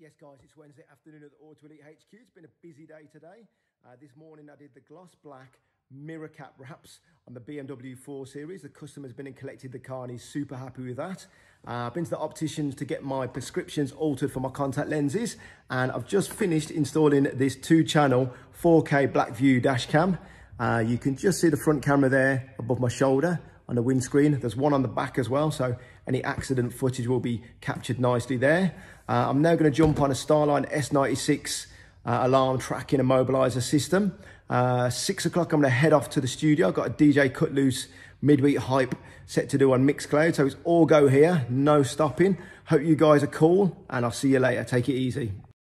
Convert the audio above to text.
Yes, guys, it's Wednesday afternoon at the Auto Elite HQ. It's been a busy day today. Uh, this morning I did the gloss black mirror cap wraps on the BMW 4 Series. The customer's been and collected the car and he's super happy with that. Uh, I've been to the opticians to get my prescriptions altered for my contact lenses and I've just finished installing this two-channel 4K BlackVue dash cam. Uh, you can just see the front camera there above my shoulder on the windscreen. There's one on the back as well, so any accident footage will be captured nicely there. Uh, I'm now going to jump on a Starline S96 uh, alarm tracking and mobilizer system. Uh, six o'clock, I'm going to head off to the studio. I've got a DJ Cut Loose midweek hype set to do on Mixcloud, so it's all go here, no stopping. Hope you guys are cool, and I'll see you later. Take it easy.